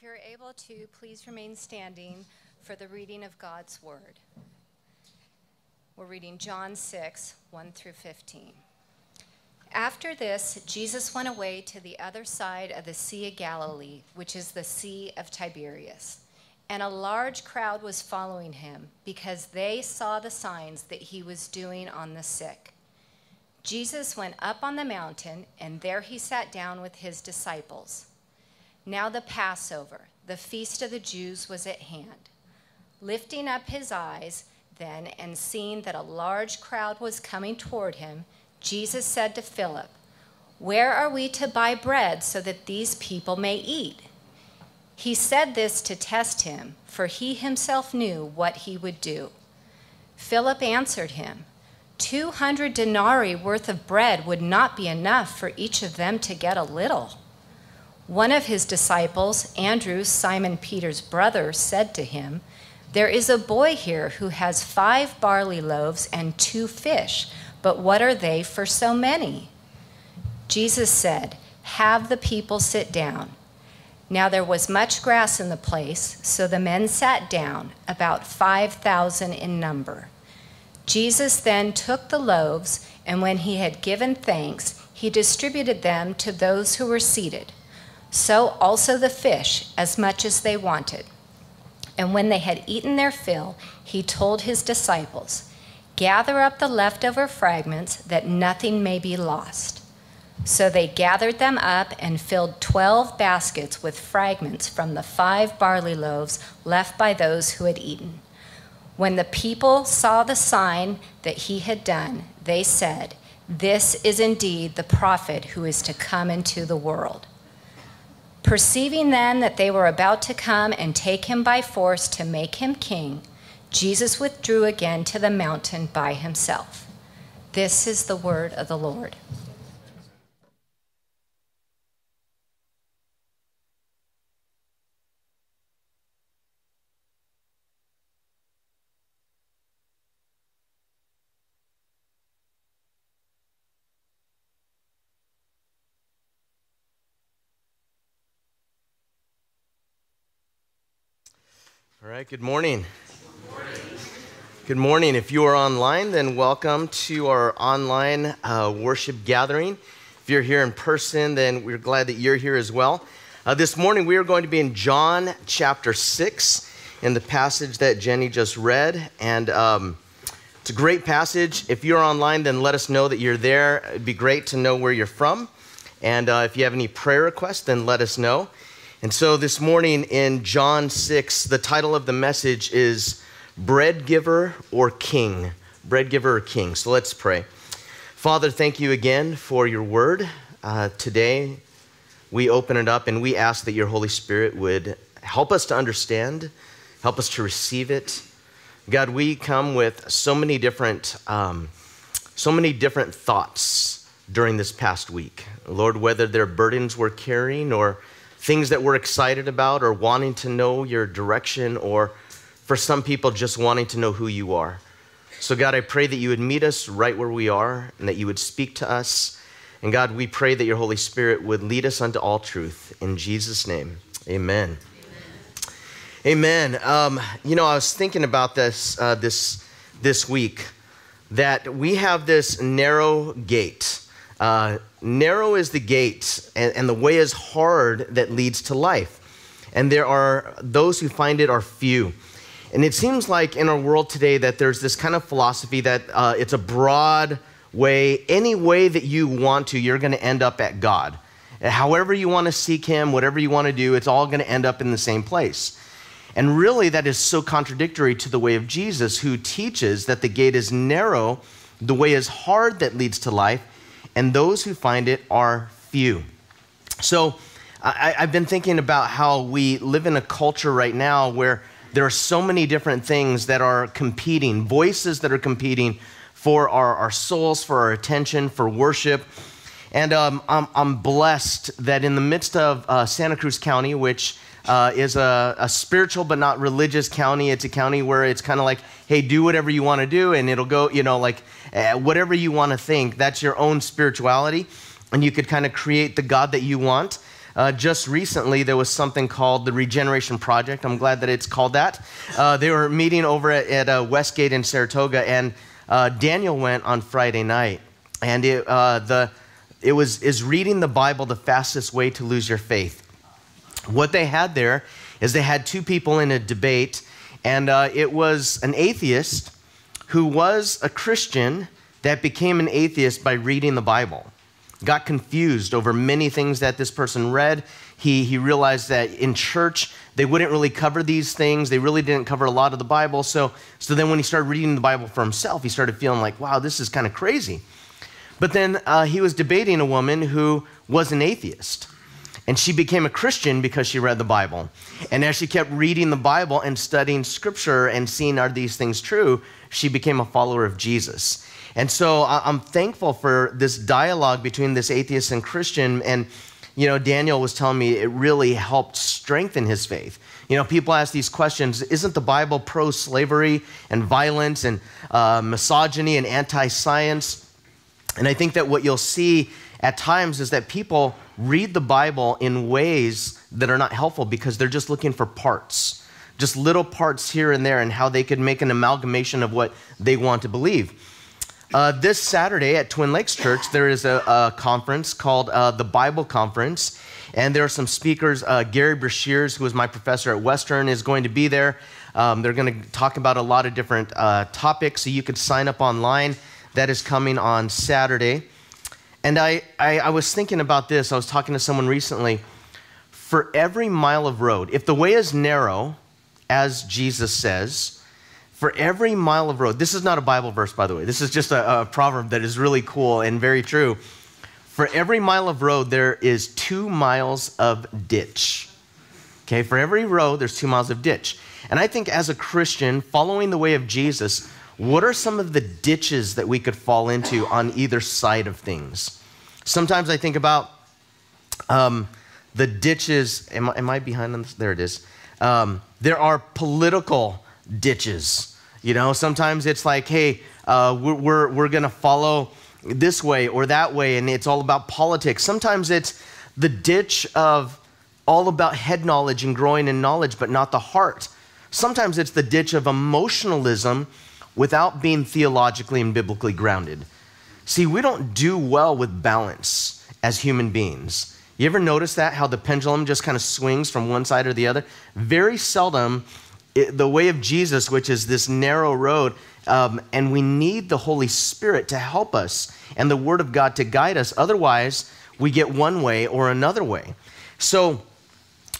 If you're able to, please remain standing for the reading of God's word. We're reading John 6, 1 through 15. After this, Jesus went away to the other side of the Sea of Galilee, which is the Sea of Tiberias. And a large crowd was following him because they saw the signs that he was doing on the sick. Jesus went up on the mountain, and there he sat down with his disciples. Now the Passover, the feast of the Jews, was at hand. Lifting up his eyes, then, and seeing that a large crowd was coming toward him, Jesus said to Philip, Where are we to buy bread so that these people may eat? He said this to test him, for he himself knew what he would do. Philip answered him, Two hundred denarii worth of bread would not be enough for each of them to get a little. One of his disciples, Andrew, Simon Peter's brother, said to him, There is a boy here who has five barley loaves and two fish but what are they for so many? Jesus said, Have the people sit down. Now there was much grass in the place, so the men sat down, about 5,000 in number. Jesus then took the loaves, and when he had given thanks, he distributed them to those who were seated. So also the fish, as much as they wanted. And when they had eaten their fill, he told his disciples, Gather up the leftover fragments that nothing may be lost. So they gathered them up and filled 12 baskets with fragments from the five barley loaves left by those who had eaten. When the people saw the sign that he had done, they said, This is indeed the prophet who is to come into the world. Perceiving then that they were about to come and take him by force to make him king, Jesus withdrew again to the mountain by himself. This is the word of the Lord. All right, good morning. Good morning. Good morning. If you are online, then welcome to our online uh, worship gathering. If you're here in person, then we're glad that you're here as well. Uh, this morning, we are going to be in John chapter 6 in the passage that Jenny just read. And um, it's a great passage. If you're online, then let us know that you're there. It'd be great to know where you're from. And uh, if you have any prayer requests, then let us know. And so this morning in John 6, the title of the message is bread giver or king? Bread giver or king? So let's pray. Father, thank you again for your word. Uh, today, we open it up and we ask that your Holy Spirit would help us to understand, help us to receive it. God, we come with so many different, um, so many different thoughts during this past week. Lord, whether they're burdens we're carrying or things that we're excited about or wanting to know your direction or for some people just wanting to know who you are. So, God, I pray that you would meet us right where we are and that you would speak to us. And God, we pray that your Holy Spirit would lead us unto all truth. In Jesus' name, amen. Amen. Um, you know, I was thinking about this uh, this this week that we have this narrow gate. Uh, narrow is the gate, and, and the way is hard that leads to life. And there are those who find it are few. And it seems like in our world today that there's this kind of philosophy that uh, it's a broad way, any way that you want to, you're going to end up at God. However, you want to seek Him, whatever you want to do, it's all going to end up in the same place. And really, that is so contradictory to the way of Jesus, who teaches that the gate is narrow, the way is hard that leads to life, and those who find it are few. So, I, have been thinking about how we live in a culture right now where there are so many different things that are competing, voices that are competing for our, our souls, for our attention, for worship. And um, I'm, I'm, blessed that in the midst of uh, Santa Cruz County, which uh, is a, a, spiritual but not religious county, it's a county where it's kind of like, hey, do whatever you want to do, and it'll go, you know, like uh, whatever you want to think. That's your own spirituality, and you could kind of create the God that you want. uh, just recently there was something called the Regeneration Project. I'm glad that it's called that. Uh, they were meeting over at, at uh, Westgate in Saratoga, and uh, Daniel went on Friday night, and it, the, it was is reading the Bible the fastest way to lose your faith. What they had there is they had two people in a debate, and uh, it was an atheist who was a Christian that became an atheist by reading the Bible. Got confused over many things that this person read. He, he realized that in church, they wouldn't really cover these things. They really didn't cover a lot of the Bible. So, so then when he started reading the Bible for himself, he started feeling like, wow, this is kind of crazy. But then uh, he was debating a woman who was an atheist. And she became a Christian because she read the Bible. And as she kept reading the Bible and studying scripture and seeing are these things true, she became a follower of Jesus. And so I'm thankful for this dialogue between this atheist and Christian. And, you know, Daniel was telling me it really helped strengthen his faith. You know, people ask these questions Isn't the Bible pro slavery and violence and uh, misogyny and anti science? And I think that what you'll see at times is that people read the Bible in ways that are not helpful because they're just looking for parts, just little parts here and there, and how they could make an amalgamation of what they want to believe. Uh, this Saturday at Twin Lakes Church, there is a, a conference called uh, the Bible Conference. And there are some speakers. Uh, Gerry Breshears, who is my professor at Western, is going to be there. Um, they're going to talk about a lot of different uh, topics, so you could sign up online. That is coming on Saturday. And I, I, I was thinking about this. I was talking to someone recently. For every mile of road, if the way is narrow, as Jesus says, for every mile of road, this is not a Bible verse, by the way, this is just a, a proverb that is really cool and very true. For every mile of road, there is two miles of ditch. Okay, for every road, there's two miles of ditch. And I think as a Christian, following the way of Jesus, what are some of the ditches that we could fall into on either side of things? Sometimes I think about um, the ditches. Am, am, I behind on this? There it is. Um, there are political ditches. You know, sometimes it's like, hey, uh, we're, we're, we're going to follow this way or that way, and it's all about politics. Sometimes it's the ditch of all about head knowledge and growing in knowledge, but not the heart. Sometimes it's the ditch of emotionalism without being theologically and biblically grounded. See, we don't do well with balance as human beings. You ever notice that? How the pendulum just kind of swings from one side or the other? Very seldom it, the way of Jesus, which is this narrow road, um, and we need the Holy Spirit to help us and the Word of God to guide us. Otherwise, we get one way or another way. So,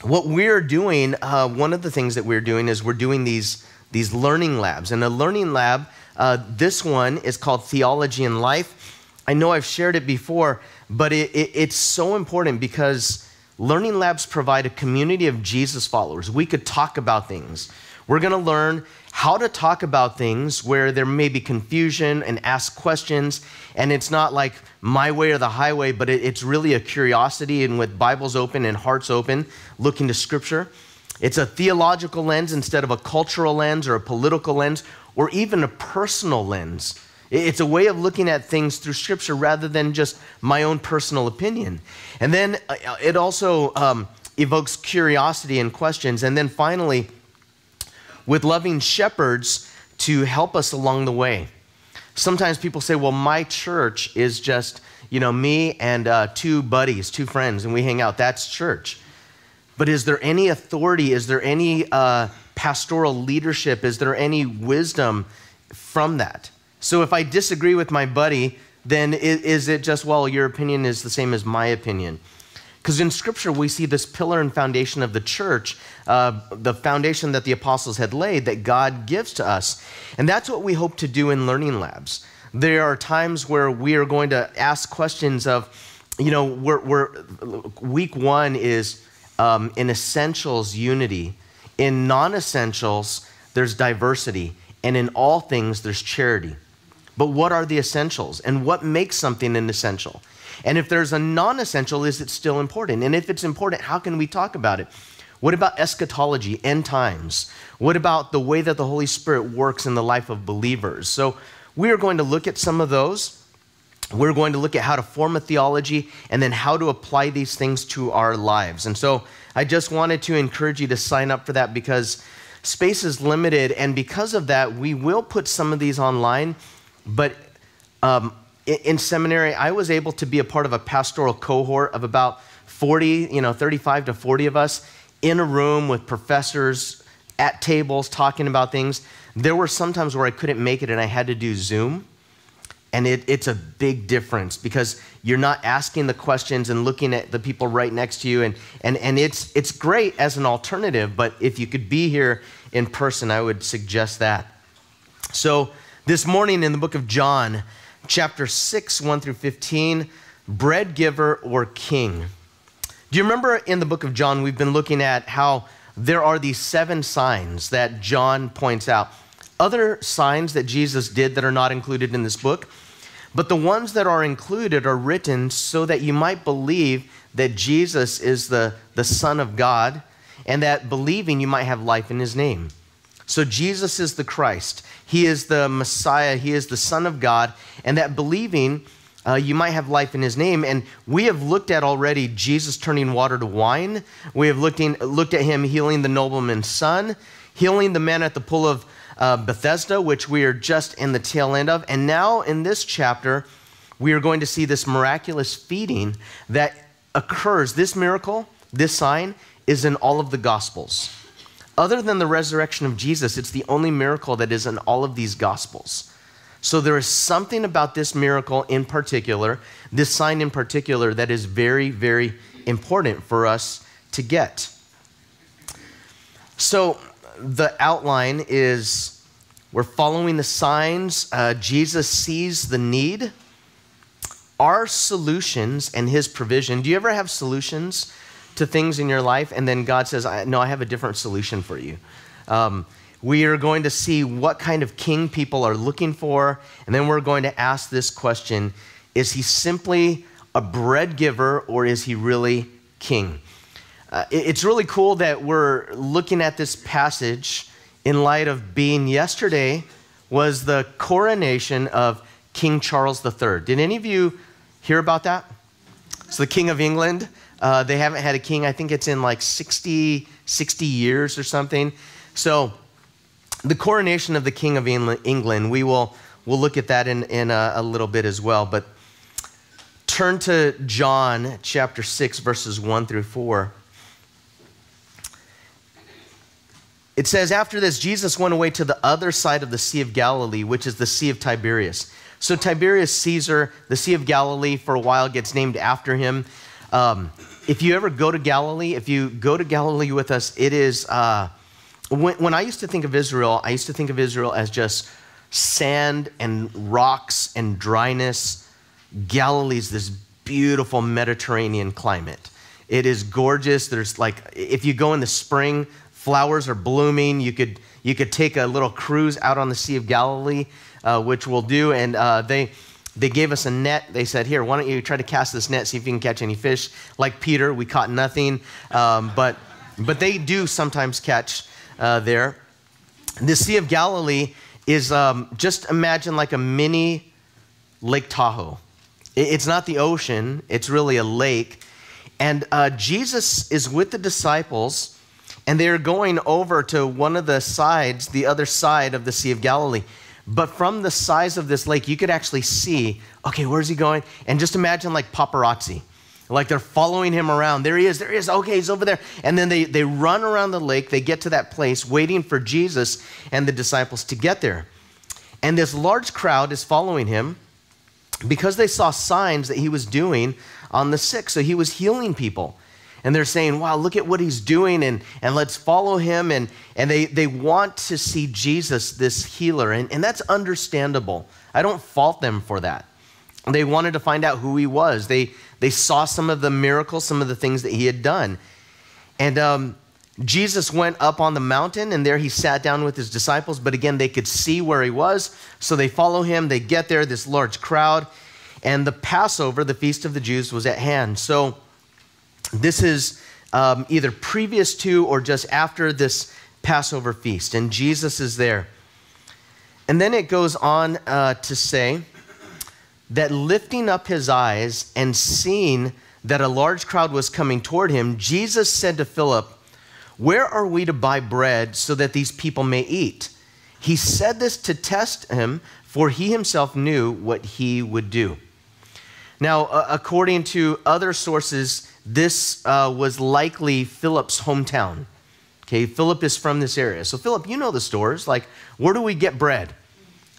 what we're doing, uh, one of the things that we're doing is we're doing these, these learning labs. And a learning lab, uh, this one is called Theology and Life. I know I've shared it before, but it, it, it's so important because Learning labs provide a community of Jesus followers. We could talk about things. We're going to learn how to talk about things where there may be confusion and ask questions. And it's not like my way or the highway, but it's really a curiosity and with Bibles open and hearts open, looking to Scripture. It's a theological lens instead of a cultural lens or a political lens or even a personal lens. It's a way of looking at things through Scripture rather than just my own personal opinion. And then uh, it also um, evokes curiosity and questions. And then finally, with loving shepherds to help us along the way. Sometimes people say, well, my church is just, you know, me and uh, two buddies, two friends, and we hang out. That's church. But is there any authority? Is there any uh, pastoral leadership? Is there any wisdom from that? So if I disagree with my buddy, then is it just, well, your opinion is the same as my opinion? Because in Scripture, we see this pillar and foundation of the church, uh, the foundation that the apostles had laid that God gives to us. And that's what we hope to do in learning labs. There are times where we are going to ask questions of, you know, we're, we're week one is um, in essentials, unity. In non essentials, there's diversity. And in all things, there's charity. But what are the essentials? And what makes something an essential? And if there's a non essential, is it still important? And if it's important, how can we talk about it? What about eschatology, end times? What about the way that the Holy Spirit works in the life of believers? So we are going to look at some of those. We're going to look at how to form a theology and then how to apply these things to our lives. And so I just wanted to encourage you to sign up for that because space is limited. And because of that, we will put some of these online. But um, in, in seminary, I was able to be a part of a pastoral cohort of about 40, you know, 35 to 40 of us in a room with professors at tables talking about things. There were some times where I couldn't make it and I had to do Zoom. And it, it's a big difference because you're not asking the questions and looking at the people right next to you. And, and, and it's, it's great as an alternative, but if you could be here in person, I would suggest that. So, this morning in the book of John, chapter 6, 1 through 15, bread giver or king. Do you remember in the book of John, we've been looking at how there are these seven signs that John points out? Other signs that Jesus did that are not included in this book but the ones that are included are written so that you might believe that Jesus is the, the Son of God, and that believing you might have life in his name. So Jesus is the Christ, he is the Messiah, he is the Son of God, and that believing uh, you might have life in his name. And we have looked at already Jesus turning water to wine. We have looked, in, looked at him healing the nobleman's son, healing the man at the pool of uh, Bethesda, which we are just in the tail end of. And now in this chapter, we are going to see this miraculous feeding that occurs. This miracle, this sign, is in all of the Gospels. Other than the resurrection of Jesus, it's the only miracle that is in all of these Gospels. So there is something about this miracle in particular, this sign in particular, that is very, very important for us to get. So the outline is we're following the signs. Uh, Jesus sees the need. Our solutions and his provision. Do you ever have solutions to things in your life? And then God says, No, I have a different solution for you. Um, we are going to see what kind of king people are looking for. And then we're going to ask this question Is he simply a bread giver or is he really king? Uh, it's really cool that we're looking at this passage in light of being yesterday was the coronation of King Charles III. Did any of you hear about that? It's the King of England. Uh, they haven't had a king, I think it's in like 60, 60 years or something. So, the coronation of the King of England, we will we'll look at that in, in a, a little bit as well. But turn to John chapter 6, verses 1 through 4. It says, After this, Jesus went away to the other side of the Sea of Galilee, which is the Sea of Tiberias. So, Tiberius Caesar, the Sea of Galilee, for a while gets named after him. Um, if you ever go to Galilee, if you go to Galilee with us, it is, uh, when, when I used to think of Israel, I used to think of Israel as just sand and rocks and dryness. Galilee's this beautiful Mediterranean climate. It is gorgeous. There's like, if you go in the spring, flowers are blooming. You could, you could take a little cruise out on the Sea of Galilee, uh, which we'll do. And uh, they, they gave us a net. They said, Here, why don't you try to cast this net, see if you can catch any fish? Like Peter, we caught nothing. Um, but, but they do sometimes catch uh, there. The Sea of Galilee is um, just imagine like a mini Lake Tahoe. It's not the ocean, it's really a lake. And uh, Jesus is with the disciples and they are going over to one of the sides, the other side of the Sea of Galilee. But from the size of this lake, you could actually see, okay, where's he going? And just imagine like paparazzi. Like they're following him around. There he is, there he is. Okay, he's over there. And then they, they run around the lake. They get to that place waiting for Jesus and the disciples to get there. And this large crowd is following him because they saw signs that he was doing on the sick. So he was healing people and they're saying, wow, look at what he's doing, and, and let's follow him. And, and they, they want to see Jesus, this healer, and, and that's understandable. I don't fault them for that. They wanted to find out who he was. They, they saw some of the miracles, some of the things that he had done. And um, Jesus went up on the mountain, and there he sat down with his disciples. But again, they could see where he was, so they follow him. They get there, this large crowd, and the Passover, the feast of the Jews, was at hand. So this is um, either previous to or just after this Passover feast, and Jesus is there. And then it goes on uh, to say, that lifting up his eyes and seeing that a large crowd was coming toward him, Jesus said to Philip, Where are we to buy bread so that these people may eat? He said this to test him, for he himself knew what he would do. Now, uh, according to other sources, this uh, was likely Philip's hometown. Okay, Philip is from this area. So, Philip, you know the stores. Like, where do we get bread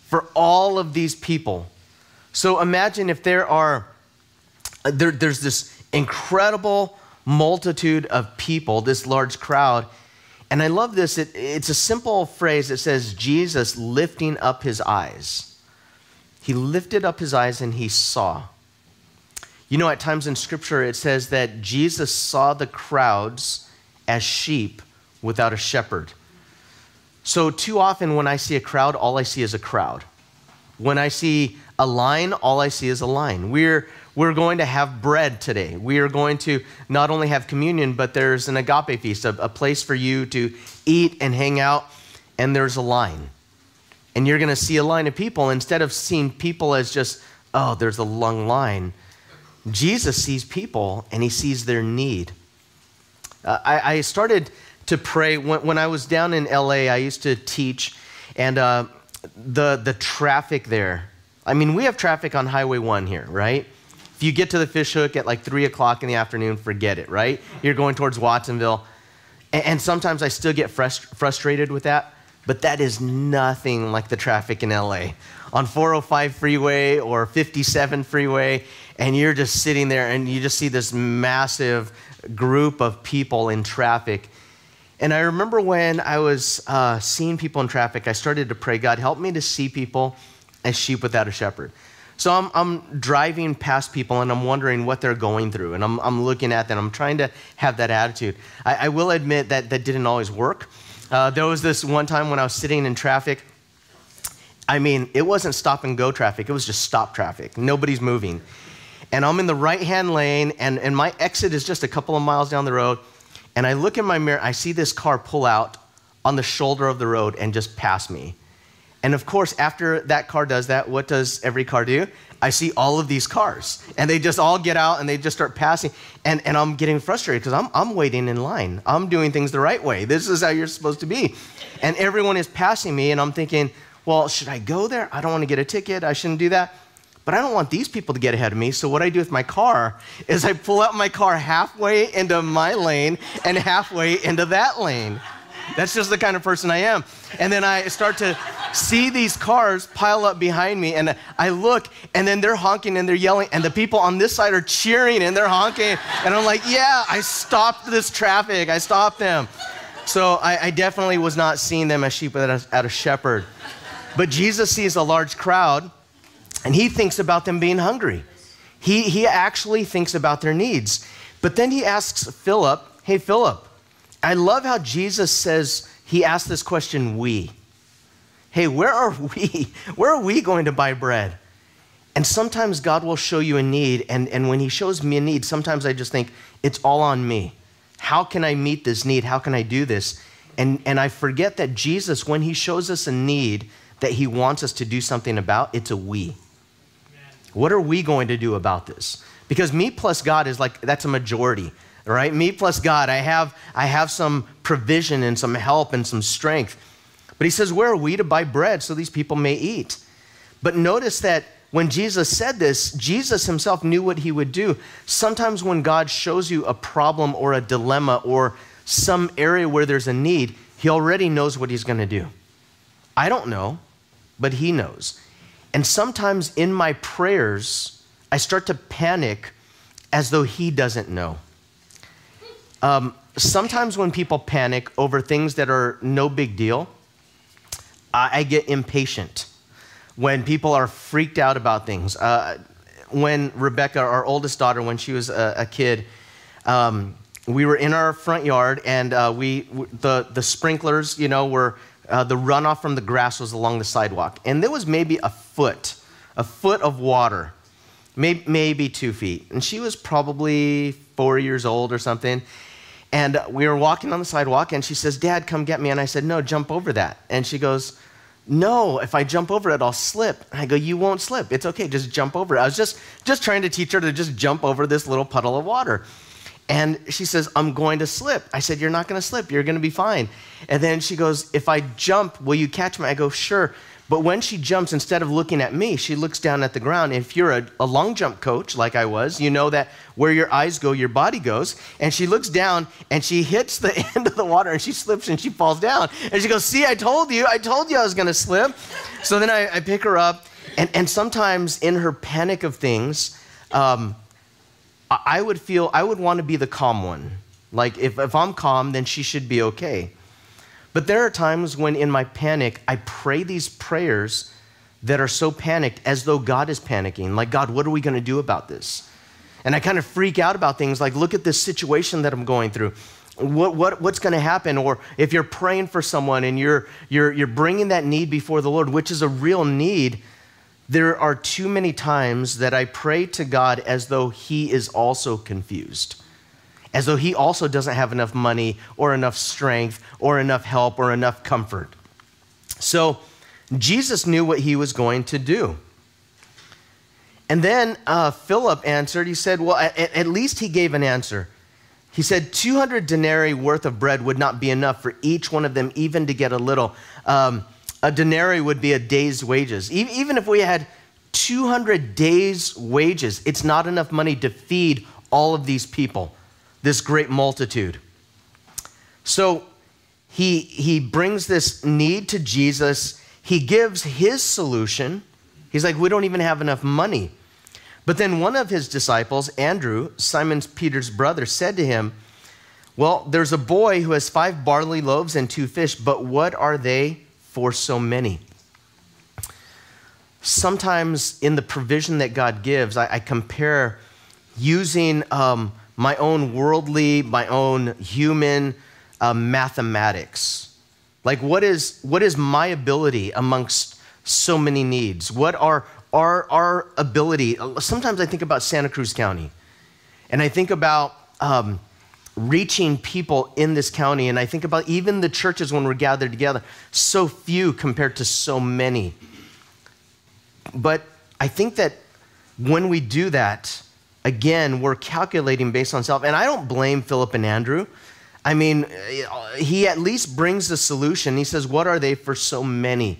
for all of these people? So, imagine if there are, there, there's this incredible multitude of people, this large crowd. And I love this. It, it's a simple phrase that says, Jesus lifting up his eyes. He lifted up his eyes and he saw. You know, at times in Scripture, it says that Jesus saw the crowds as sheep without a shepherd. So, too often when I see a crowd, all I see is a crowd. When I see a line, all I see is a line. We're, we're going to have bread today. We are going to not only have communion, but there's an agape feast, a, a place for you to eat and hang out, and there's a line. And you're going to see a line of people. Instead of seeing people as just, oh, there's a long line, Jesus sees people and he sees their need. Uh, I, I, started to pray when, when, I was down in LA. I used to teach, and uh, the the traffic there. I mean, we have traffic on Highway One here, right? If you get to the fish hook at like three o'clock in the afternoon, forget it, right? You're going towards Watsonville, and, and sometimes I still get frust- frustrated with that. But that is nothing like the traffic in LA on 405 freeway or 57 freeway and you're just sitting there and you just see this massive group of people in traffic. And I remember when I was uh, seeing people in traffic, I started to pray, God, help me to see people as sheep without a shepherd. So I'm, I'm driving past people and I'm wondering what they're going through. And I'm, I'm looking at them. I'm trying to have that attitude. I, I will admit that that didn't always work. Uh, there was this one time when I was sitting in traffic. I mean, it wasn't stop and go traffic, it was just stop traffic. Nobody's moving and I'm in the right hand lane, and, and my exit is just a couple of miles down the road. And I look in my mirror, I see this car pull out on the shoulder of the road and just pass me. And of course, after that car does that, what does every car do? I see all of these cars, and they just all get out and they just start passing. And, and I'm getting frustrated because I'm, I'm waiting in line. I'm doing things the right way. This is how you're supposed to be. And everyone is passing me, and I'm thinking, well, should I go there? I don't want to get a ticket. I shouldn't do that. But I don't want these people to get ahead of me. So what I do with my car is I pull out my car halfway into my lane and halfway into that lane. That's just the kind of person I am. And then I start to see these cars pile up behind me, and I look, and then they're honking and they're yelling, and the people on this side are cheering and they're honking. And I'm like, yeah, I stopped this traffic. I stopped them. So I, I definitely was not seeing them as sheep without a, a shepherd. But Jesus sees a large crowd and he thinks about them being hungry. He, he actually thinks about their needs. But then he asks Philip, Hey, Philip, I love how Jesus says, He asked this question, we. Hey, where are we? Where are we going to buy bread? And sometimes God will show you a need. And, and when He shows me a need, sometimes I just think, It's all on me. How can I meet this need? How can I do this? And, and I forget that Jesus, when He shows us a need that He wants us to do something about, it's a we. What are we going to do about this? Because me plus God is like, that's a majority, right? Me plus God, I have, I have some provision and some help and some strength. But he says, Where are we to buy bread so these people may eat? But notice that when Jesus said this, Jesus himself knew what he would do. Sometimes when God shows you a problem or a dilemma or some area where there's a need, he already knows what he's going to do. I don't know, but he knows. And sometimes in my prayers, I start to panic as though He doesn't know. Um, sometimes when people panic over things that are no big deal, I, get impatient. When people are freaked out about things. Uh, when Rebecca, our oldest daughter, when she was a, a kid, um, we were in our front yard and uh, we the the sprinklers, you know, were uh, the runoff from the grass was along the sidewalk. And there was maybe a foot, a foot of water, maybe, maybe two feet. And she was probably four years old or something. And we were walking on the sidewalk, and she says, Dad, come get me. And I said, No, jump over that. And she goes, no, if I jump over it, I'll slip. And I go, you won't slip. It's okay, just jump over it. I was just, just trying to teach her to just jump over this little puddle of water. And she says, I'm going to slip. I said, You're not going to slip. You're going to be fine. And then she goes, If I jump, will you catch me? I go, Sure. But when she jumps, instead of looking at me, she looks down at the ground. If you're a, a, long jump coach, like I was, you know that where your eyes go, your body goes. And she looks down and she hits the end of the water and she slips and she falls down. And she goes, See, I told you, I told you I was going to slip. So then I, I, pick her up. And, and sometimes in her panic of things, um, I would feel, I would want to be the calm one. Like if, if I'm calm, then she should be okay. But there are times when, in my panic, I pray these prayers that are so panicked as though God is panicking. Like, God, what are we going to do about this? And I kind of freak out about things like, look at this situation that I'm going through. What, what, what's going to happen? Or if you're praying for someone and you're, you're, you're bringing that need before the Lord, which is a real need, there are too many times that I pray to God as though He is also confused as though he also doesn't have enough money or enough strength or enough help or enough comfort. So Jesus knew what he was going to do. And then uh, Philip answered, he said, Well, at, at least he gave an answer. He said, 200 denarii worth of bread would not be enough for each one of them, even to get a little. Um, a denarii would be a day's wages. Even if we had 200 days' wages, it's not enough money to feed all of these people this great multitude. So he, he brings this need to Jesus. He gives his solution. He's like, We don't even have enough money. But then one of his disciples, Andrew, Simon Peter's brother, said to him, Well, there's a boy who has five barley loaves and two fish, but what are they for so many? Sometimes in the provision that God gives, I, I compare using um, my own worldly, my own human uh, mathematics. Like, what is, what is my ability amongst so many needs? What are our, our ability? Sometimes I think about Santa Cruz County, and I think about um, reaching people in this county, and I think about even the churches when we're gathered together. So few compared to so many. But I think that when we do that, again, we're calculating based on self. And I don't blame Philip and Andrew. I mean, he at least brings the solution. He says, What are they for so many?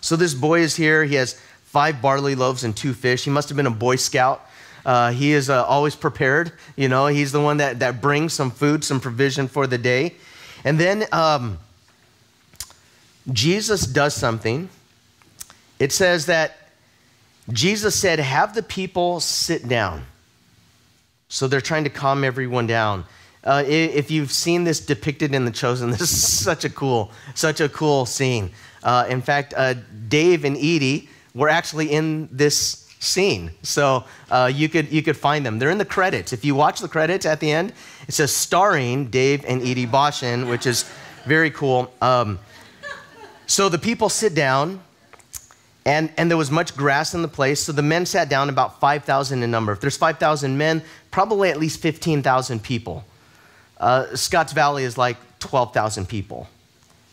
So this boy is here. He has five barley loaves and two fish. He must have been a Boy Scout. Uh, he is uh, always prepared. You know, he's the one that, that brings some food, some provision for the day. And then um, Jesus does something. It says that Jesus said, Have the people sit down. So they're trying to calm everyone down. Uh, if you've seen this depicted in The Chosen, this is such a cool, such a cool scene. Uh, in fact, uh, Dave and Edie were actually in this scene, so uh, you could you could find them. They're in the credits. If you watch the credits at the end, it says starring Dave and Edie Boshin, which is very cool. Um, so the people sit down and, and there was much grass in the place, so the men sat down, about 5,000 in number. If there's 5,000 men, probably at least 15,000 people. Uh, Scotts Valley is like 12,000 people.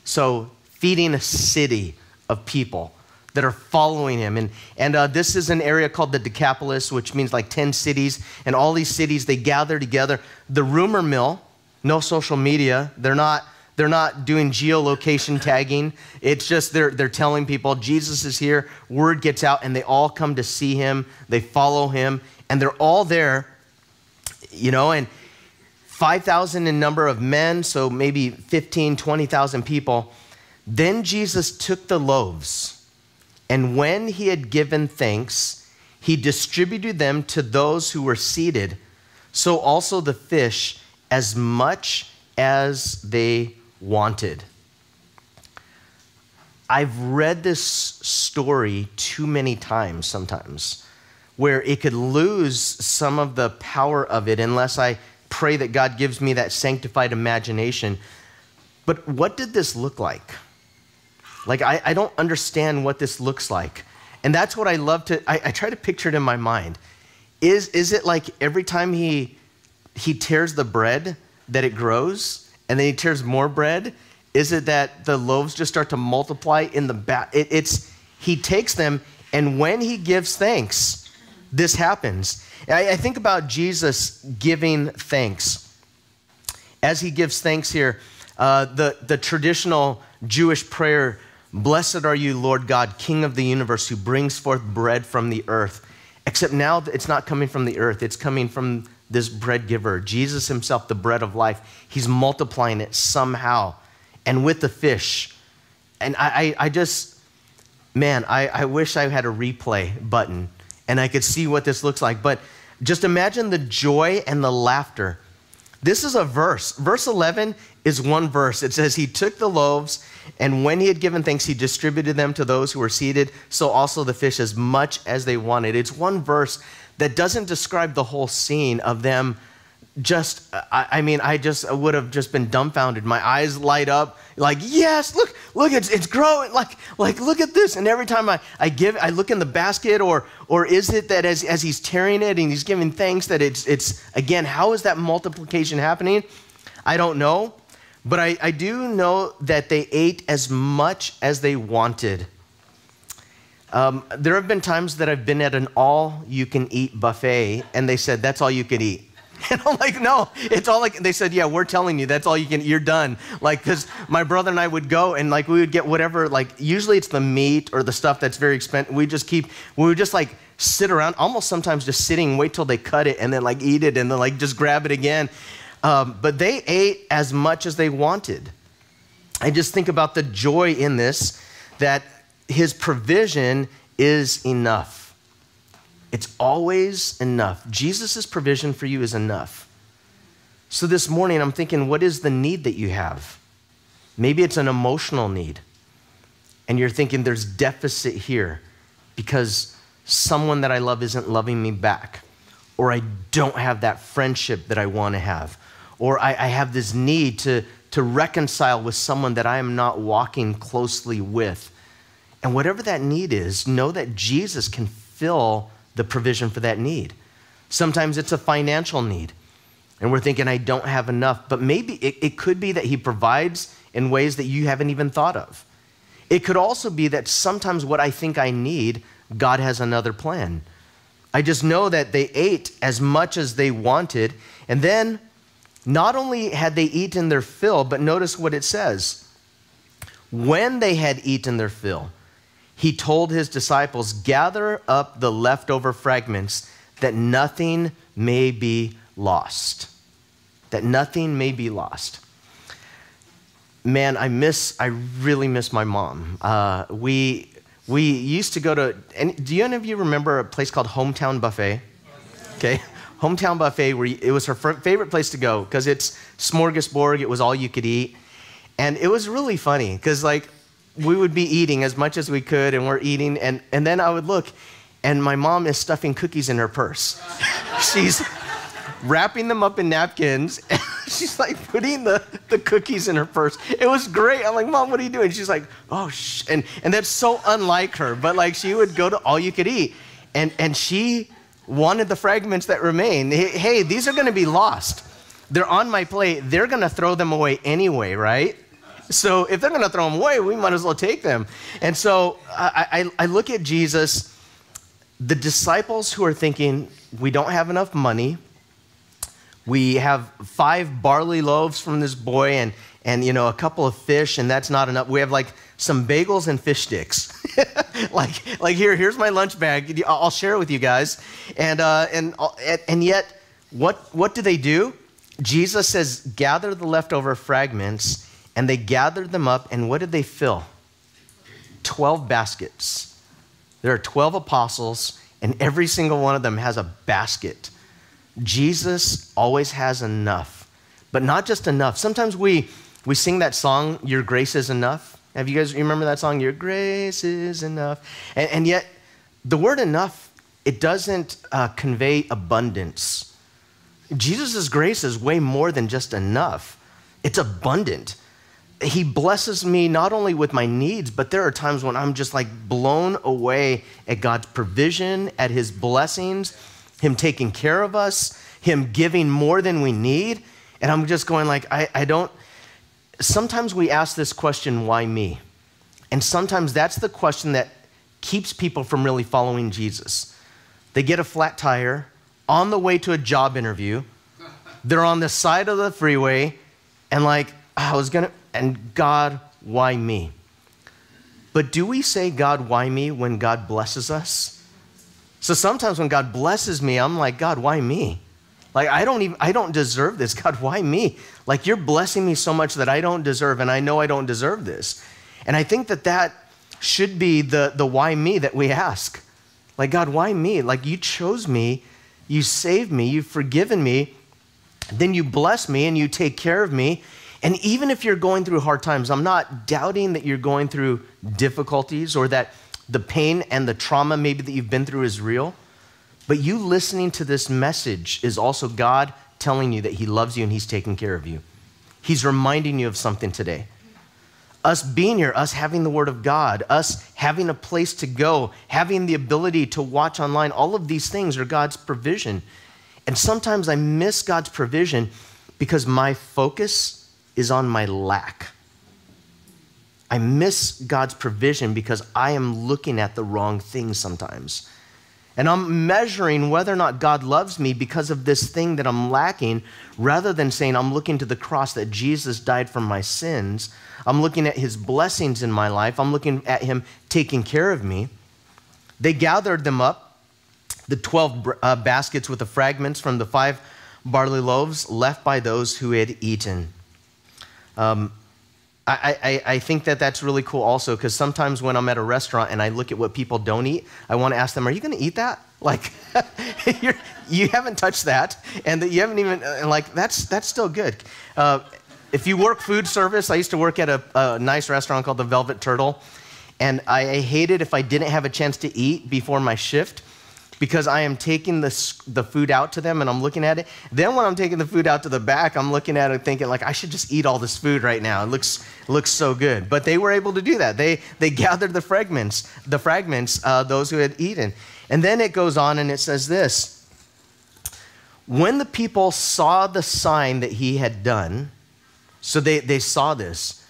So feeding a city of people that are following him. And, and uh, this is an area called the Decapolis, which means like 10 cities. And all these cities, they gather together. The rumor mill, no social media, they're not they're not doing geolocation tagging. It's just they're, they're telling people Jesus is here. Word gets out, and they all come to see him. They follow him, and they're all there, you know, and 5,000 in number of men, so maybe 15, 20,000 people. Then Jesus took the loaves, and when he had given thanks, he distributed them to those who were seated, so also the fish, as much as they wanted. I've read this story too many times sometimes where it could lose some of the power of it unless I pray that God gives me that sanctified imagination. But what did this look like? Like, I, I don't understand what this looks like. And that's what I love to, I, I try to picture it in my mind. Is, is it like every time he, he tears the bread that it grows? and then he tears more bread is it that the loaves just start to multiply in the back? It, it's he takes them, and when he gives thanks, this happens. I, I think about Jesus giving thanks. As he gives thanks here, uh, the, the traditional Jewish prayer, Blessed are you, Lord God, King of the universe, who brings forth bread from the earth. Except now it's not coming from the earth, it's coming from this bread giver, Jesus himself, the bread of life. He's multiplying it somehow. And with the fish. And I, I, I just, man, I, I wish I had a replay button and I could see what this looks like. But just imagine the joy and the laughter. This is a verse. Verse 11 is one verse. It says, He took the loaves, and when he had given thanks, he distributed them to those who were seated, so also the fish as much as they wanted. It's one verse that doesn't describe the whole scene of them just I, mean i just would have just been dumbfounded. My eyes light up like yes look look it's, it's growing. Like like look at this. And every time i, I give i look in the basket or or is it that as, as he's tearing it and he's giving thanks that it's it's again how is that multiplication happening? I don't know but i, I do know that they ate as much as they wanted um, there have been times that I've been at an all you can eat buffet and they said, that's all you can eat. And I'm like, no, it's all like, they said, yeah, we're telling you, that's all you can, you're done. Like, because my brother and I would go and like we would get whatever, like, usually it's the meat or the stuff that's very expensive. We just keep, we would just like sit around, almost sometimes just sitting, wait till they cut it and then like eat it and then like just grab it again. Um, but they ate as much as they wanted. I just think about the joy in this that his provision is enough. It's always enough. Jesus' provision for you is enough. So this morning, I'm thinking, what is the need that you have? Maybe it's an emotional need. And you're thinking there's deficit here because someone that I love isn't loving me back. Or I don't have that friendship that I want to have. Or I, I have this need to, to reconcile with someone that I am not walking closely with. And whatever that need is, know that Jesus can fill the provision for that need. Sometimes it's a financial need, and we're thinking, I don't have enough. But maybe it, it could be that He provides in ways that you haven't even thought of. It could also be that sometimes what I think I need, God has another plan. I just know that they ate as much as they wanted, and then not only had they eaten their fill, but notice what it says. When they had eaten their fill, he told his disciples, Gather up the leftover fragments that nothing may be lost. That nothing may be lost. Man, I miss, I really miss my mom. Uh, we, we used to go to, do any of you remember a place called Hometown Buffet? Okay. Hometown Buffet, where it was her favorite place to go because it's smorgasbord, it was all you could eat. And it was really funny because, like, we would be eating as much as we could, and we're eating, and, and then I would look, and my mom is stuffing cookies in her purse. She's wrapping them up in napkins, she's like putting the, the cookies in her purse. It was great. I'm like, Mom, what are you doing? She's like, oh, shh. And, and that's so unlike her, but like she would go to all you could eat, and, and she wanted the fragments that remain. Hey, these are gonna be lost. They're on my plate. They're gonna throw them away anyway, right? So if they're going to throw them away, we might as well take them. And so I, I, I look at Jesus, the disciples who are thinking, we don't have enough money. We have five barley loaves from this boy and, and you know, a couple of fish, and that's not enough. We have like some bagels and fish sticks. like, like here, here's my lunch bag. I'll share it with you guys. And, uh, and, and yet, what, what do they do? Jesus says, gather the leftover fragments and they gathered them up, and what did they fill? 12 baskets. There are 12 apostles, and every single one of them has a basket. Jesus always has enough, but not just enough. Sometimes we, we sing that song, Your Grace is Enough. Have you guys remember that song, Your Grace is Enough? And, and yet, the word enough, it doesn't uh, convey abundance. Jesus' grace is way more than just enough, it's abundant he blesses me not only with my needs, but there are times when I'm just like blown away at God's provision, at his blessings, him taking care of us, him giving more than we need. And I'm just going like, I, I don't, sometimes we ask this question, why me? And sometimes that's the question that keeps people from really following Jesus. They get a flat tire on the way to a job interview. They're on the side of the freeway and like, I was gonna, and God, why me? But do we say, God, why me when God blesses us? So sometimes when God blesses me, I'm like, God, why me? Like I don't even I don't deserve this. God, why me? Like you're blessing me so much that I don't deserve and I know I don't deserve this. And I think that that should be the the why me that we ask. Like God, why me? Like you chose me, you saved me, you've forgiven me, then you bless me and you take care of me. And even if you're going through hard times, I'm not doubting that you're going through difficulties or that the pain and the trauma maybe that you've been through is real. But you listening to this message is also God telling you that He loves you and He's taking care of you. He's reminding you of something today. Us being here, us having the Word of God, us having a place to go, having the ability to watch online, all of these things are God's provision. And sometimes I miss God's provision because my focus is on my lack. I miss God's provision because I am looking at the wrong things sometimes. And I'm measuring whether or not God loves me because of this thing that I'm lacking, rather than saying, I'm looking to the cross that Jesus died for my sins. I'm looking at his blessings in my life. I'm looking at him taking care of me. They gathered them up, the 12 uh, baskets with the fragments from the five barley loaves left by those who had eaten. Um, I, I, I, think that that's really cool also because sometimes when I'm at a restaurant and I look at what people don't eat, I want to ask them, Are you going to eat that? Like, you're, you haven't touched that, and that you haven't even, and like, that's, that's still good. Uh, if you work food service, I used to work at a, a nice restaurant called the Velvet Turtle, and I, I hated if I didn't have a chance to eat before my shift because I am taking the, the food out to them and I'm looking at it. Then when I'm taking the food out to the back, I'm looking at it thinking like I should just eat all this food right now. It looks looks so good. But they were able to do that. They they gathered the fragments, the fragments, uh, those who had eaten. And then it goes on and it says this. When the people saw the sign that he had done, so they, they saw this.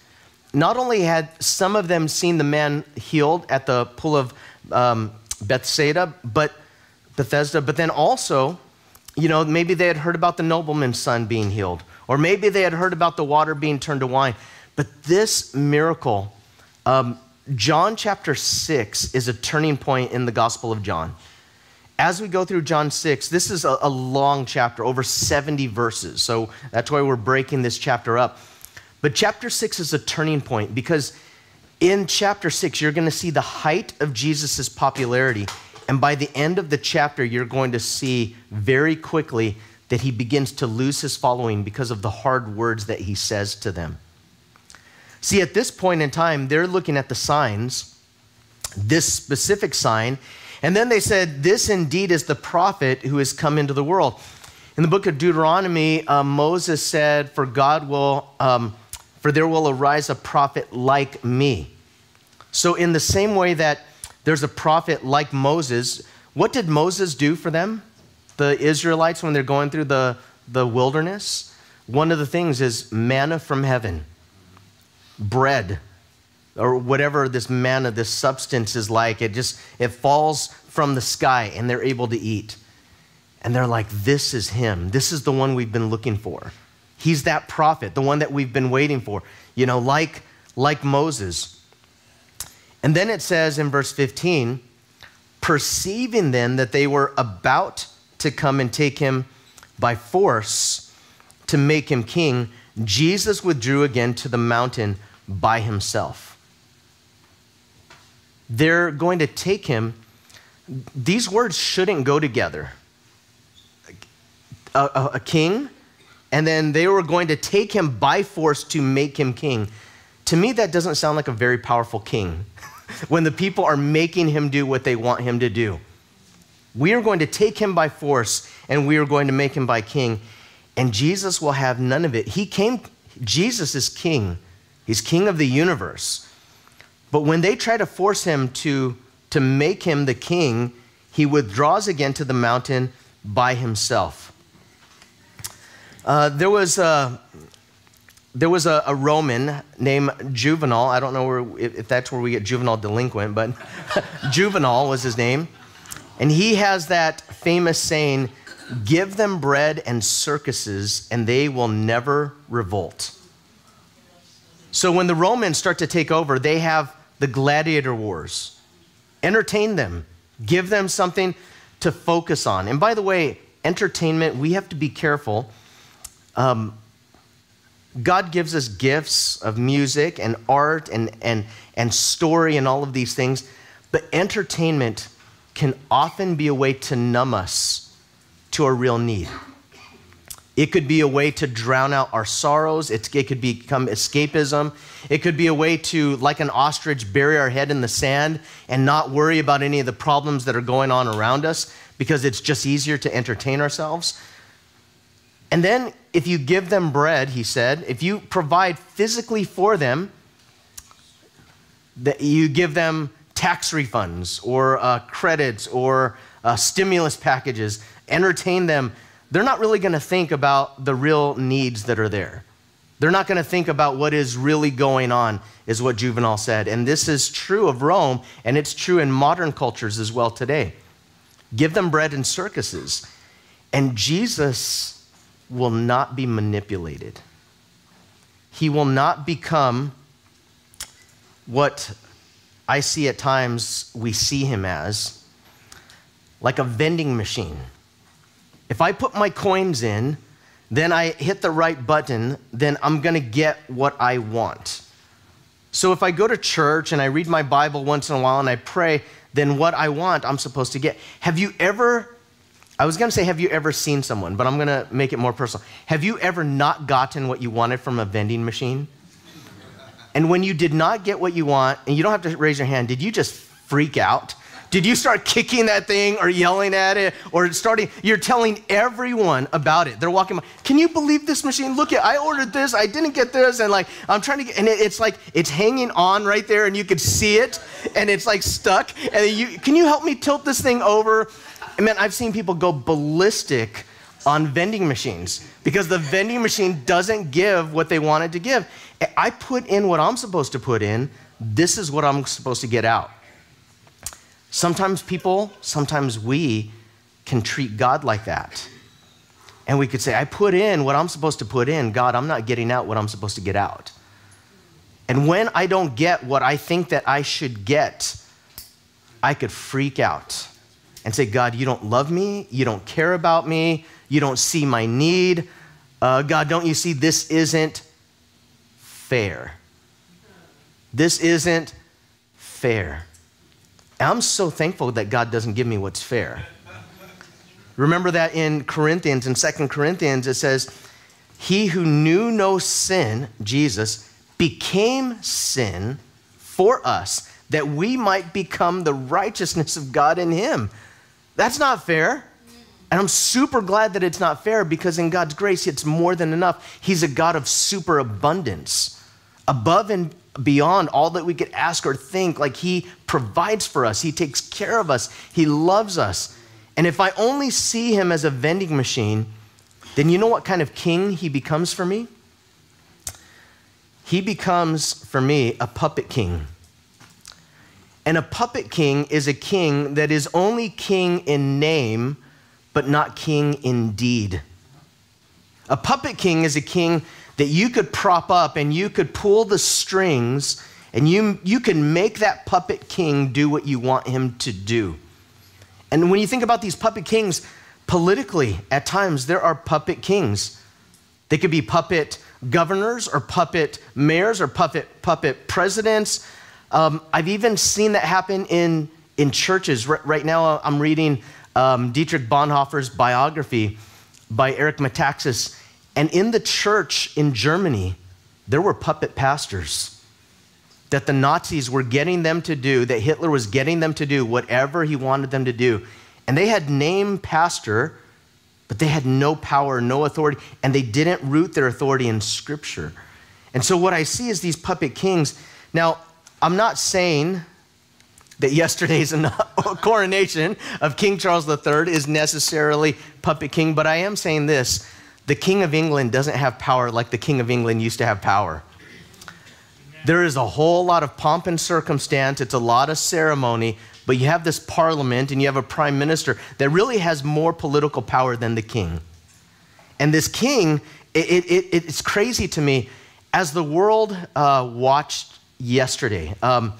Not only had some of them seen the man healed at the pool of um, Bethsaida, but Bethesda, but then also, you know, maybe they had heard about the nobleman's son being healed, or maybe they had heard about the water being turned to wine. But this miracle, um, John chapter 6 is a turning point in the Gospel of John. As we go through John 6, this is a, a long chapter, over 70 verses. So that's why we're breaking this chapter up. But chapter 6 is a turning point because in chapter 6, you're going to see the height of Jesus' popularity and by the end of the chapter, you're going to see very quickly that he begins to lose his following because of the hard words that he says to them. See, at this point in time, they're looking at the signs, this specific sign, and then they said, This indeed is the prophet who has come into the world. In the book of Deuteronomy, uh, Moses said, For God will, um, for there will arise a prophet like me. So, in the same way that there's a prophet like Moses. What did Moses do for them, the Israelites, when they're going through the, the wilderness? One of the things is manna from heaven, bread, or whatever this manna, this substance is like. It just, it falls from the sky and they're able to eat. And they're like, this is him. This is the one we've been looking for. He's that prophet, the one that we've been waiting for. You know, like, like Moses. And then it says in verse 15, perceiving then that they were about to come and take him by force to make him king, Jesus withdrew again to the mountain by himself. They're going to take him. These words shouldn't go together. A, a, a king, and then they were going to take him by force to make him king. To me, that doesn't sound like a very powerful king when the people are making him do what they want him to do. We are going to take him by force and we are going to make him by king. And Jesus will have none of it. He came, Jesus is king, he's king of the universe. But when they try to force him to, to make him the king, he withdraws again to the mountain by himself. Uh, there was a, there was a, a, Roman named Juvenal. I don't know where, if, if that's where we get juvenile delinquent, but Juvenal was his name. And he has that famous saying give them bread and circuses, and they will never revolt. So when the Romans start to take over, they have the gladiator wars. Entertain them, give them something to focus on. And by the way, entertainment, we have to be careful. Um, God gives us gifts of music and art and, and, and story and all of these things, but entertainment can often be a way to numb us to our real need. It could be a way to drown out our sorrows. It, it could become escapism. It could be a way to, like an ostrich, bury our head in the sand and not worry about any of the problems that are going on around us because it's just easier to entertain ourselves. And then, if you give them bread, he said, if you provide physically for them, that you give them tax refunds or uh, credits or uh, stimulus packages, entertain them, they're not really going to think about the real needs that are there. They're not going to think about what is really going on, is what Juvenal said. And this is true of Rome, and it's true in modern cultures as well today. Give them bread and circuses, and Jesus will not be manipulated. He will not become what I see at times we see him as like a vending machine. If I put my coins in, then I hit the right button, then I'm going to get what I want. So if I go to church and I read my Bible once in a while and I pray, then what I want, I'm supposed to get. Have you ever I was going to say, have you ever seen someone, but I'm going to make it more personal. Have you ever not gotten what you wanted from a vending machine? And when you did not get what you want, and you don't have to raise your hand, did you just freak out? Did you start kicking that thing or yelling at it or starting? You're telling everyone about it. They're walking by. Can you believe this machine? Look at, I ordered this, I didn't get this, and like I'm trying to get, and it, it's like it's hanging on right there, and you could see it, and it's like stuck. And you, can you help me tilt this thing over? And man, I've seen people go ballistic on vending machines because the vending machine doesn't give what they wanted to give. I put in what I'm supposed to put in. This is what I'm supposed to get out. Sometimes people, sometimes we can treat God like that. And we could say, I put in what I'm supposed to put in. God, I'm not getting out what I'm supposed to get out. And when I don't get what I think that I should get, I could freak out and say, God, you don't love me. You don't care about me. You don't see my need. Uh, God, don't you see this isn't fair? This isn't fair. I'm so thankful that God doesn't give me what's fair. Remember that in Corinthians, in Second Corinthians, it says, He who knew no sin, Jesus, became sin for us, that we might become the righteousness of God in him. That's not fair. And I'm super glad that it's not fair because in God's grace, it's more than enough. He's a God of superabundance, above and beyond all that we could ask or think. Like He provides for us, He takes care of us, He loves us. And if I only see Him as a vending machine, then you know what kind of king He becomes for me? He becomes for me a puppet king. And a puppet king is a king that is only king in name, but not king in deed. A puppet king is a king that you could prop up and you could pull the strings and you, you can make that puppet king do what you want him to do. And when you think about these puppet kings, politically, at times, there are puppet kings. They could be puppet governors or puppet mayors or puppet, puppet presidents. Um, I've even seen that happen in, in churches. R- right now, I'm reading um, Dietrich Bonhoeffer's biography by Eric Metaxas. And in the church in Germany, there were puppet pastors that the Nazis were getting them to do, that Hitler was getting them to do whatever he wanted them to do. And they had named pastor, but they had no power, no authority, and they didn't root their authority in scripture. And so what I see is these puppet kings. Now, I'm not saying that yesterday's coronation of King Charles III is necessarily puppet king, but I am saying this the King of England doesn't have power like the King of England used to have power. There is a whole lot of pomp and circumstance, it's a lot of ceremony, but you have this parliament and you have a prime minister that really has more political power than the king. And this king, it, it, it, it's crazy to me. As the world uh, watched yesterday, um,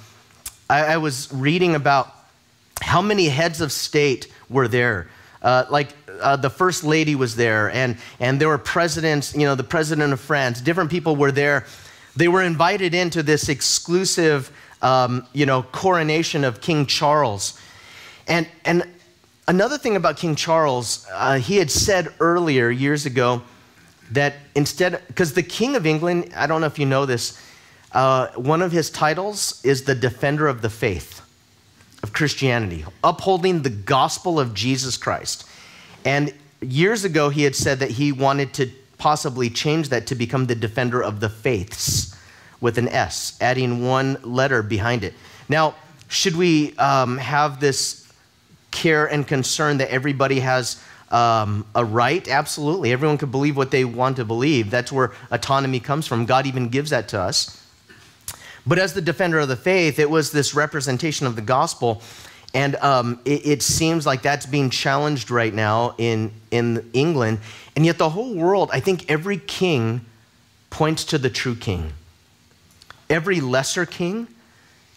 I, I, was reading about how many heads of state were there. Uh, like uh, the first lady was there, and, and there were presidents, you know, the president of France, different people were there. They were invited into this exclusive, um, you know, coronation of King Charles. And, and another thing about King Charles, uh, he had said earlier, years ago, that instead, because the King of England, I don't know if you know this, uh, one of his titles is the defender of the faith of Christianity, upholding the gospel of Jesus Christ. And years ago, he had said that he wanted to possibly change that to become the defender of the faiths with an S, adding one letter behind it. Now, should we um, have this care and concern that everybody has um, a right? Absolutely. Everyone can believe what they want to believe. That's where autonomy comes from. God even gives that to us. But as the defender of the faith, it was this representation of the gospel. And um, it, it, seems like that's being challenged right now in, in England. And yet, the whole world, I think every king points to the true king. Every lesser king,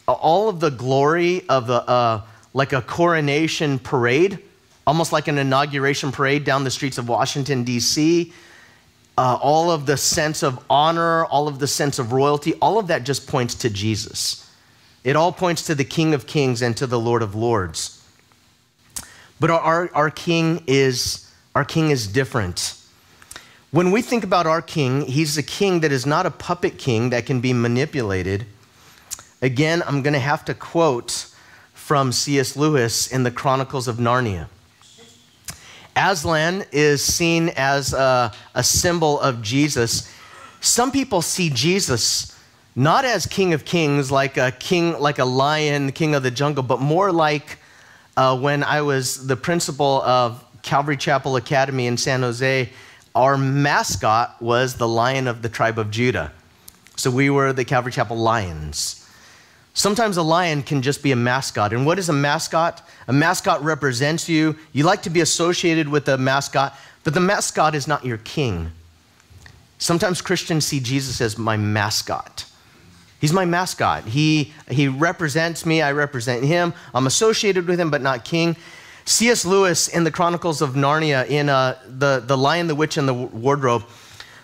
all of the glory of a, uh, like a coronation parade, almost like an inauguration parade down the streets of Washington, D.C., uh, all of the sense of honor, all of the sense of royalty, all of that just points to Jesus. It all points to the King of Kings and to the Lord of Lords. But our, our King is our king is different. When we think about our king, he's a king that is not a puppet king that can be manipulated. Again, I'm going to have to quote from C.S. Lewis in the Chronicles of Narnia. Aslan is seen as a, a, symbol of Jesus. Some people see Jesus not as King of Kings, like a king, like a lion, king of the jungle, but more like uh, when I was the principal of Calvary Chapel Academy in San Jose, our mascot was the lion of the tribe of Judah. So we were the Calvary Chapel Lions. Sometimes a lion can just be a mascot. And what is a mascot? A mascot represents you. You like to be associated with a mascot, but the mascot is not your king. Sometimes Christians see Jesus as my mascot. He's my mascot. He, he represents me, I represent him. I'm associated with him, but not king. C.S. Lewis in the Chronicles of Narnia, in uh, the, the Lion, the Witch, and the Wardrobe,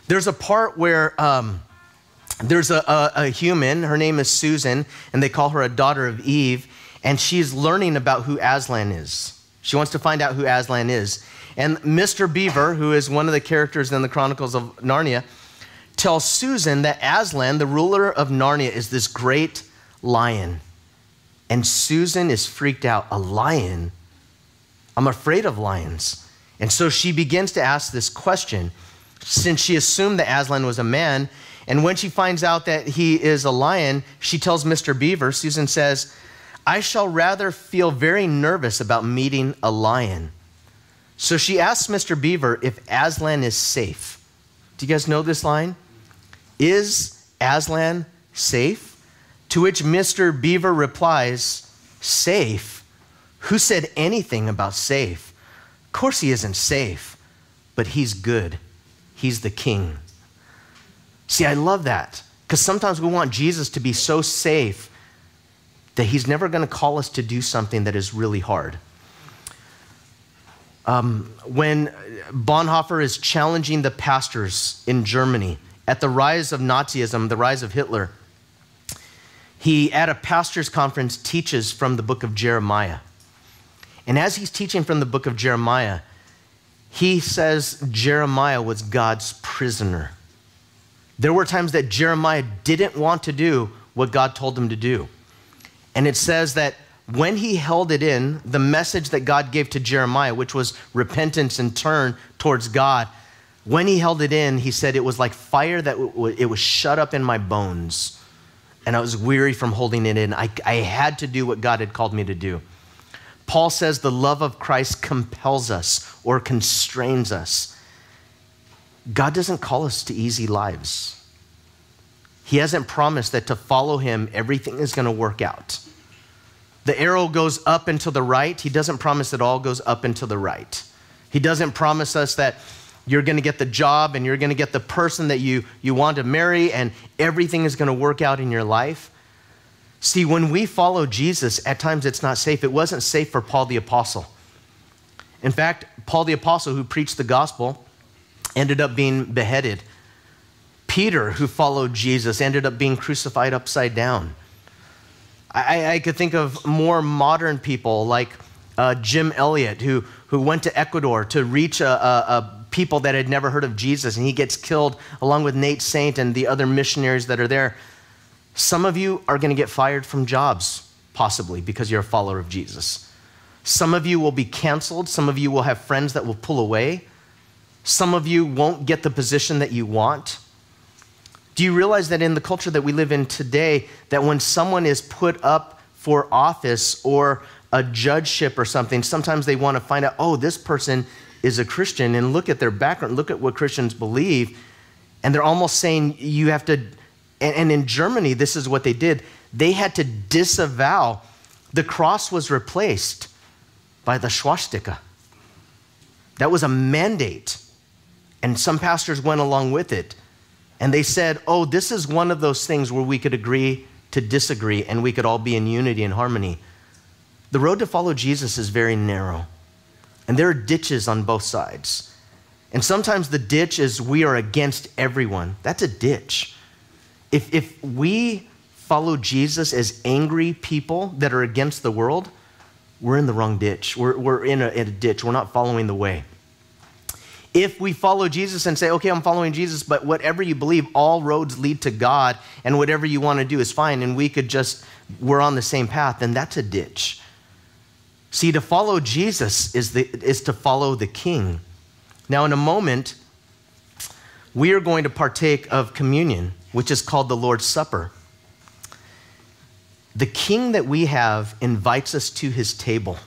there's a part where um, there's a, a, a human, her name is Susan, and they call her a daughter of Eve, and she's learning about who Aslan is. She wants to find out who Aslan is. And Mr. Beaver, who is one of the characters in the Chronicles of Narnia, tells Susan that Aslan, the ruler of Narnia, is this great lion. And Susan is freaked out. A lion? I'm afraid of lions. And so she begins to ask this question since she assumed that Aslan was a man. And when she finds out that he is a lion, she tells Mr. Beaver, Susan says, I shall rather feel very nervous about meeting a lion. So she asks Mr. Beaver if Aslan is safe. Do you guys know this line? Is Aslan safe? To which Mr. Beaver replies, Safe? Who said anything about safe? Of course, he isn't safe, but he's good. He's the king. See, I love that because sometimes we want Jesus to be so safe that he's never going to call us to do something that is really hard. Um, when Bonhoeffer is challenging the pastors in Germany at the rise of Nazism, the rise of Hitler, he, at a pastor's conference, teaches from the book of Jeremiah. And as he's teaching from the book of Jeremiah, he says Jeremiah was God's prisoner. There were times that Jeremiah didn't want to do what God told him to do. And it says that when he held it in, the message that God gave to Jeremiah, which was repentance and turn towards God, when he held it in, he said it was like fire that it was shut up in my bones. And I was weary from holding it in. I, I had to do what God had called me to do. Paul says the love of Christ compels us or constrains us. God doesn't call us to easy lives. He hasn't promised that to follow Him, everything is going to work out. The arrow goes up and to the right. He doesn't promise it all goes up and to the right. He doesn't promise us that you're going to get the job and you're going to get the person that you, you want to marry and everything is going to work out in your life. See, when we follow Jesus, at times it's not safe. It wasn't safe for Paul the Apostle. In fact, Paul the Apostle, who preached the gospel, ended up being beheaded. Peter, who followed Jesus, ended up being crucified upside down. I, I could think of more modern people like uh, Jim Elliot, who, who went to Ecuador to reach a, a, a people that had never heard of Jesus, and he gets killed along with Nate Saint and the other missionaries that are there. Some of you are going to get fired from jobs, possibly because you're a follower of Jesus. Some of you will be canceled. Some of you will have friends that will pull away. Some of you won't get the position that you want. Do you realize that in the culture that we live in today, that when someone is put up for office or a judgeship or something, sometimes they want to find out, oh, this person is a Christian, and look at their background, look at what Christians believe, and they're almost saying you have to and, and in Germany, this is what they did they had to disavow. The cross was replaced by the swastika. That was a mandate. And some pastors went along with it. And they said, oh, this is one of those things where we could agree to disagree and we could all be in unity and harmony. The road to follow Jesus is very narrow. And there are ditches on both sides. And sometimes the ditch is we are against everyone. That's a ditch. If, if we follow Jesus as angry people that are against the world, we're in the wrong ditch. We're, we're in, a, in a ditch. We're not following the way. If we follow Jesus and say, okay, I'm following Jesus, but whatever you believe, all roads lead to God, and whatever you want to do is fine, and we could just, we're on the same path, then that's a ditch. See, to follow Jesus is, the, is to follow the King. Now, in a moment, we are going to partake of communion which is called the Lord's Supper. The king that we have invites us to his table.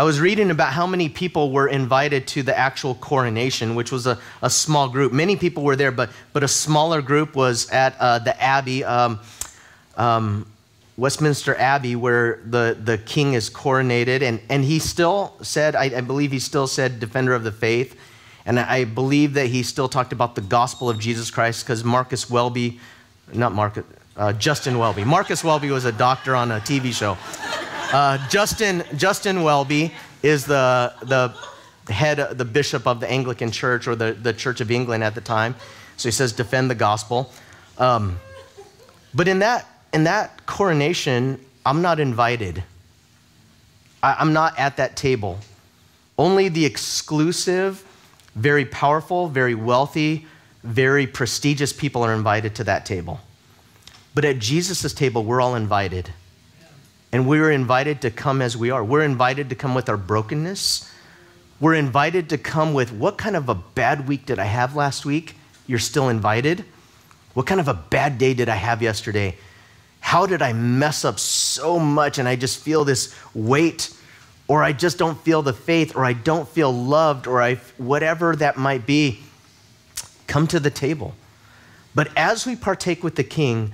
I was reading about how many people were invited to the actual coronation, which was a, a small group. Many people were there, but, but a smaller group was at uh, the Abbey, um, um, Westminster Abbey, where the, the king is coronated. And, and he still said, I, I believe he still said, defender of the faith. And I believe that he still talked about the gospel of Jesus Christ because Marcus Welby, not Marcus, uh, Justin Welby. Marcus Welby was a doctor on a TV show. Uh, Justin, Justin Welby is the, the head, the bishop of the Anglican Church or the, the Church of England at the time. So he says, defend the gospel. Um, but in that, in that coronation, I'm not invited. I, I'm not at that table. Only the exclusive very powerful, very wealthy, very prestigious people are invited to that table. But at Jesus' table, we're all invited. And we're invited to come as we are. We're invited to come with our brokenness. We're invited to come with what kind of a bad week did I have last week? You're still invited. What kind of a bad day did I have yesterday? How did I mess up so much and I just feel this weight or I just don't feel the faith, or I don't feel loved, or I, whatever that might be, come to the table. But as we partake with the king,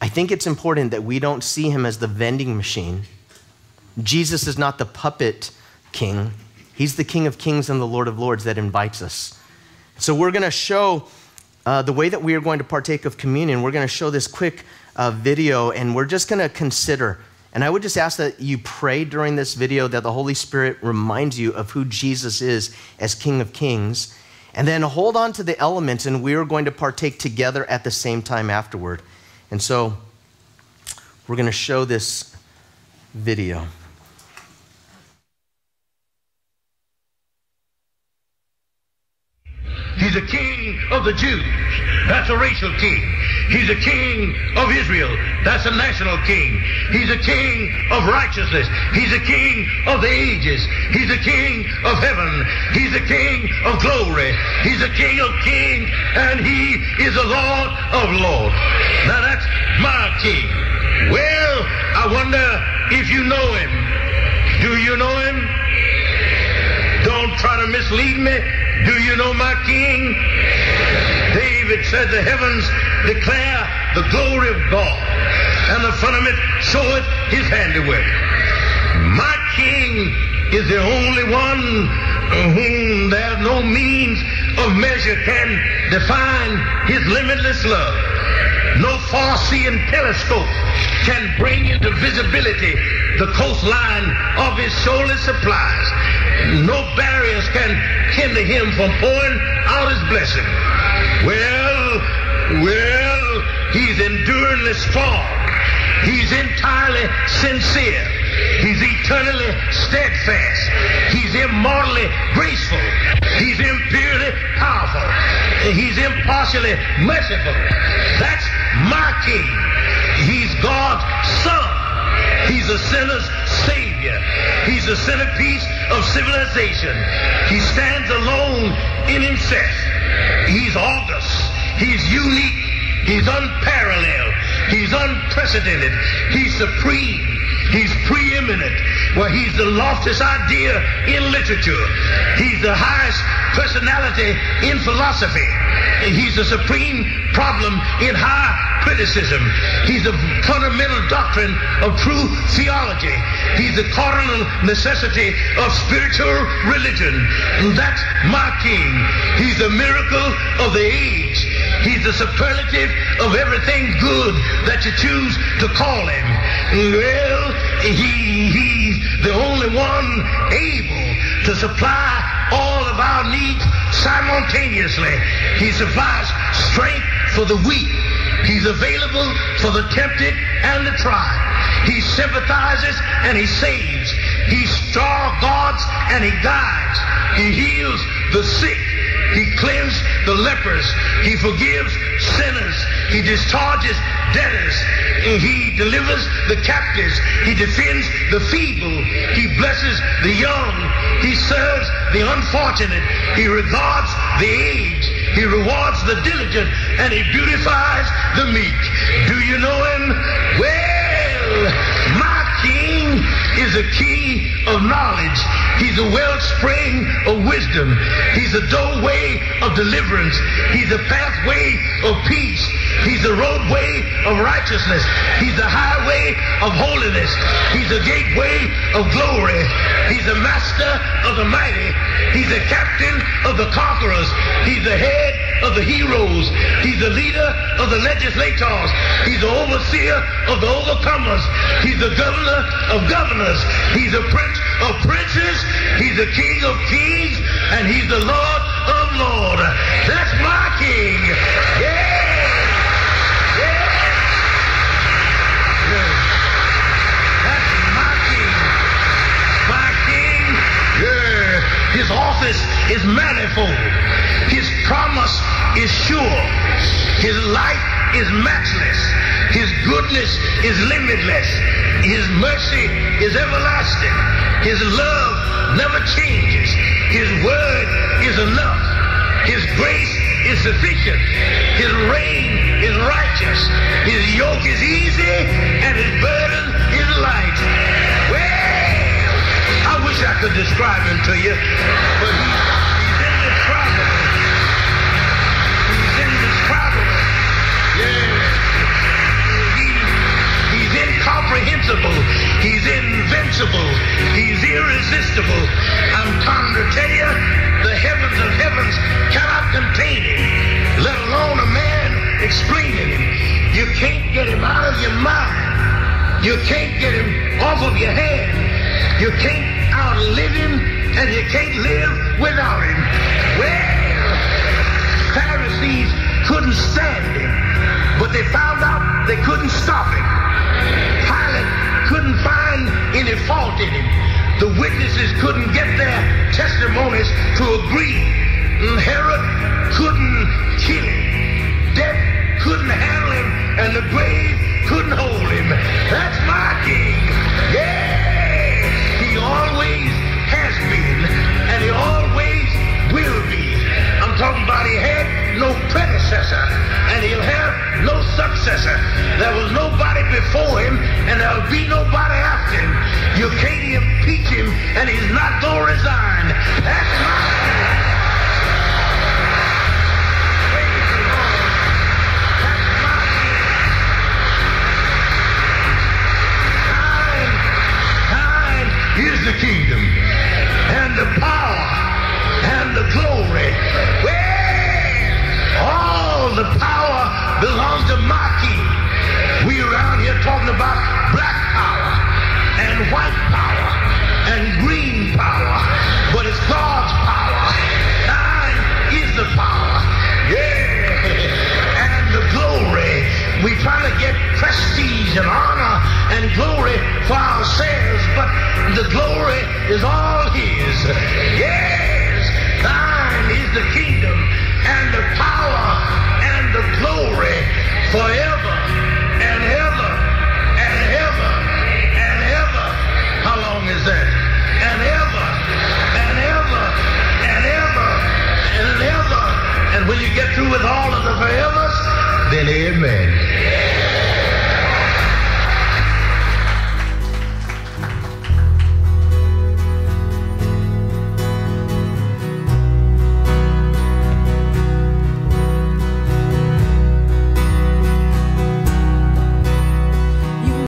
I think it's important that we don't see him as the vending machine. Jesus is not the puppet king, he's the king of kings and the Lord of lords that invites us. So we're going to show uh, the way that we are going to partake of communion. We're going to show this quick uh, video, and we're just going to consider and I would just ask that you pray during this video that the Holy Spirit reminds you of who Jesus is as King of Kings. And then hold on to the elements, and we are going to partake together at the same time afterward. And so we're going to show this video. He's a king of the Jews. That's a racial king. He's a king of Israel. That's a national king. He's a king of righteousness. He's a king of the ages. He's a king of heaven. He's a king of glory. He's a king of kings. And he is a Lord of lords. Now that's my king. Well, I wonder if you know him. Do you know him? Don't try to mislead me. Do you know my king? Said, The heavens declare the glory of God, and the firmament showeth his handiwork. My king is the only one whom there no means of measure can define his limitless love. No far-seeing telescope can bring into visibility the coastline of his shoaly supplies. No barriers can hinder him from pouring out his blessing. Well, well, he's enduringly strong. He's entirely sincere. He's eternally steadfast. He's immortally graceful. He's imperially powerful. He's impartially merciful. That's my king. He's God's son. He's a sinner's savior. He's the centerpiece of civilization. He stands alone in himself. He's august. He's unique. He's unparalleled. He's unprecedented. He's supreme. He's preeminent. Well, he's the loftiest idea in literature. He's the highest personality in philosophy. He's the supreme problem in high criticism. He's the fundamental doctrine of true theology. He's the cardinal necessity of spiritual religion. That's my king. He's the miracle of the age. He's the superlative of everything good that you choose to call him. Well, he, he's the only one able to supply all of our needs simultaneously. He supplies strength for the weak. He's available for the tempted and the tried. He sympathizes and he saves. He guards and he guides. He heals the sick. He cleanses the lepers. He forgives sinners. He discharges debtors. He delivers the captives. He defends the feeble. He blesses the young. He serves the unfortunate. He regards the aged. He rewards the diligent and he beautifies the meek. Do you know him? Well, my king is a key of knowledge. He's a wellspring of wisdom. He's a doorway of deliverance. He's a pathway of peace. He's the roadway of righteousness. He's the highway of holiness. He's the gateway of glory. He's the master of the mighty. He's the captain of the conquerors. He's the head of the heroes. He's the leader of the legislators. He's the overseer of the overcomers. He's the governor of governors. He's the prince of princes. He's the king of kings. And he's the lord of lords. That's my king. Yeah. His office is manifold. His promise is sure. His life is matchless. His goodness is limitless. His mercy is everlasting. His love never changes. His word is enough. His grace is sufficient. His reign is righteous. His yoke is easy and his burden is light. Wish I could describe him to you, but he, he's indescribable. He's indescribable. Yeah. He, he's incomprehensible. He's invincible. He's irresistible. I'm trying to tell you, the heavens of heavens cannot contain him, let alone a man explaining him. You can't get him out of your mind. You can't get him off of your head. You can't outlive him, and you can't live without him. Well, Pharisees couldn't stand him, but they found out they couldn't stop him. Pilate couldn't find any fault in him. The witnesses couldn't get their testimonies to agree. Herod couldn't kill him. Death couldn't handle him, and the grave couldn't hold him. That's and he's and honor and glory for ourselves, but the glory is all his. Yes. Thine is the kingdom and the power and the glory forever and ever and ever and ever. How long is that? And ever and ever and ever and ever. And when you get through with all of the forevers, then amen.